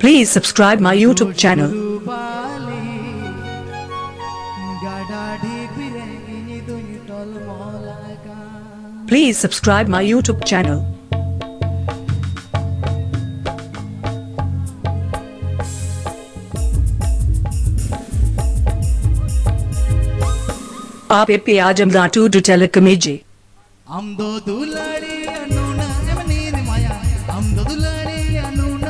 Please subscribe my YouTube channel. Please subscribe my YouTube channel. आप पे आज हम दाटू डू हम दो दुलारी अनुना माया हम दो दुलारी अनुना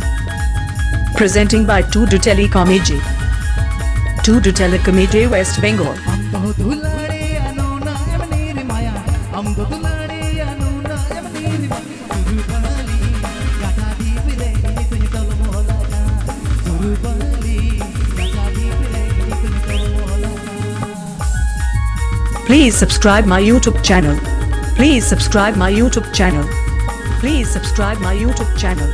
presenting by Tudu Telecom AJ. Tudu Telecom AJ West Bengal. Please subscribe my YouTube channel. Please subscribe my YouTube channel. Please subscribe my YouTube channel.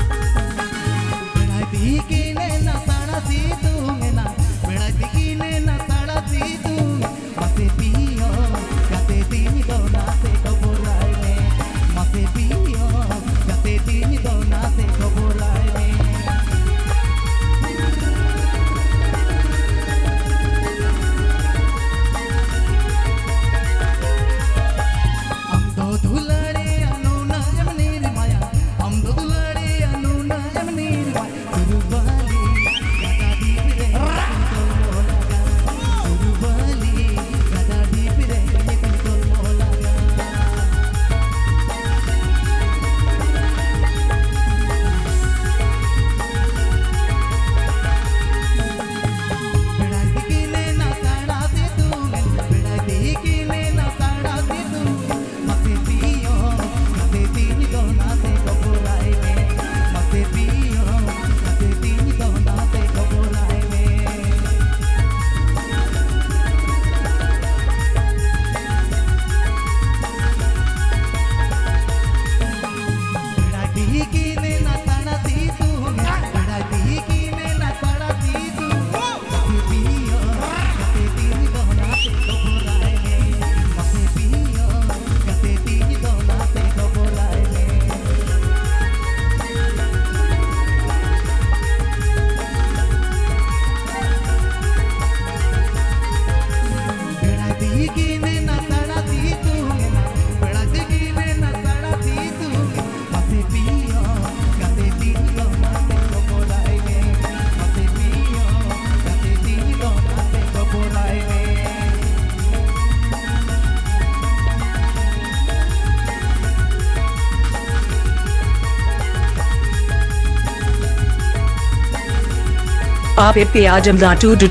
आप एपके आज़म दा टू टू